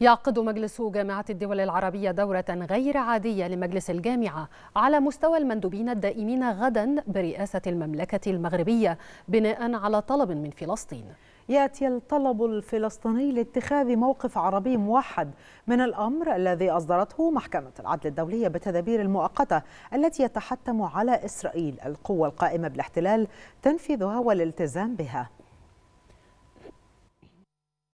يعقد مجلس جامعة الدول العربية دورة غير عادية لمجلس الجامعة على مستوى المندوبين الدائمين غدا برئاسة المملكة المغربية بناء على طلب من فلسطين. يأتي الطلب الفلسطيني لاتخاذ موقف عربي موحد من الأمر الذي أصدرته محكمة العدل الدولية بالتدابير المؤقتة التي يتحتم على إسرائيل القوة القائمة بالاحتلال تنفيذها والالتزام بها.